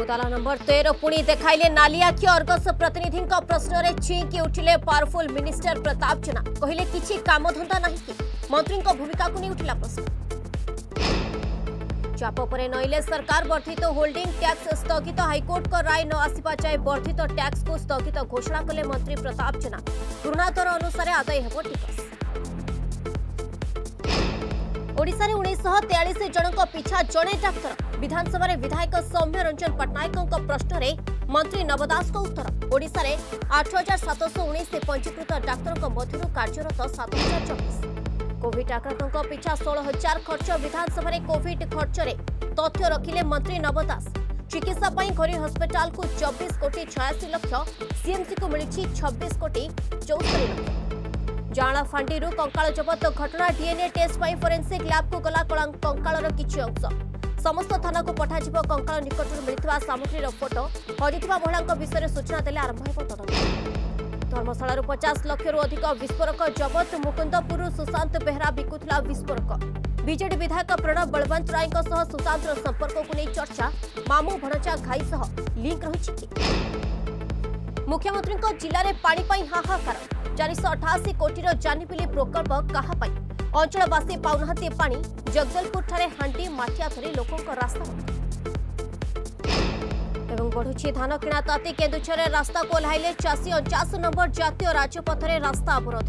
घोटाला नंबर तेर पुणी देखाइले नाली आखि अर्गस प्रतिनिधि प्रश्न में छिंक उठिले पावरफुल मिनिस्टर प्रताप जेना कहले कि कामधंदा ना कि मंत्री भूमिका को नहीं उठला प्रश्न चाप पर नईले सरकार वर्धित होल्डिंग टैक्स स्थगित हाइकोर्ट का राय न आसवा जाए वर्धित टैक्स को स्थगित घोषणा कले मंत्री प्रताप जेना पुराणा दर अनुसार आदाय हो टिकस ओडिशारे उन्नीसश तेयालीस जनक पिछा जड़े डाक्तर विधानसभा विधायक सौम्य रंजन पट्टनायकों प्रश्न मंत्री नवदास को उत्तर ओडार आठ हजार सतश उन्नीस पंजीकृत डाक्तर मध्य कार्यरत सात हजार चौबीस कोड आक्रांतों पिछा षोह हजार खर्च विधानसभा कोड खर्च में तथ्य रखिले मंत्री नव दास चिकित्सा घरी हस्पिटाल को चबीश कोटी छयासी लक्ष सीएमसी को मिली छब्बीस कोटी चौसठ लक्ष ଜାଣ ଫାଣ୍ଡିରୁ କଙ୍କାଳ ଜବତ ଘଟଣା ଡିଏନ୍ଏ ଟେଷ୍ଟ ପାଇଁ ଫୋରେନ୍ସିକ୍ ଲ୍ୟାବ୍କୁ ଗଲା କଙ୍କାଳର କିଛି ଅଂଶ ସମସ୍ତ ଥାନାକୁ ପଠାଯିବ କଙ୍କାଳ ନିକଟରୁ ମିଳିଥିବା ସାମଗ୍ରୀର ଫଟୋ ହଜିଥିବା ମହିଳାଙ୍କ ବିଷୟରେ ସୂଚନା ଦେଲେ ଆରମ୍ଭ ହେବ ତଦନ୍ତ ଧର୍ମଶାଳାରୁ ପଚାଶ ଲକ୍ଷରୁ ଅଧିକ ବିସ୍ଫୋରକ ଜବତ ମୁକୁନ୍ଦପୁରରୁ ସୁଶାନ୍ତ ବେହେରା ବିକୁଥିଲା ବିସ୍ଫୋରକ ବିଜେଡି ବିଧାୟକ ପ୍ରଣବ ବଳବନ୍ତ ରାୟଙ୍କ ସହ ସୁଶାନ୍ତର ସମ୍ପର୍କକୁ ନେଇ ଚର୍ଚ୍ଚା ମାମୁ ଭଣଜା ଘାଇ ସହ ଲିଙ୍କ ରହିଛି মুখ্যমন্ত্রীক জিলাৰে पाणी पाई हाहाकार 488 कोटीৰ জানিবিলে প্ৰকল্প কহা পাই অঞ্চলবাসী পাউনাতে पाणी জগজলকুতৰে হান্টি মাঠিয়া থৰে লোকক ৰাস্তা আৰু এবং গঢ়ুচি ধাননি কাণাতে কেনদুছৰে ৰাস্তা কোলাইলে 749 নম্বৰ জাতীয় ৰাজ্যপথৰে ৰাস্তা অবরোধ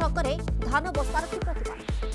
চকৰে ধান বছাৰি প্ৰতিবাদ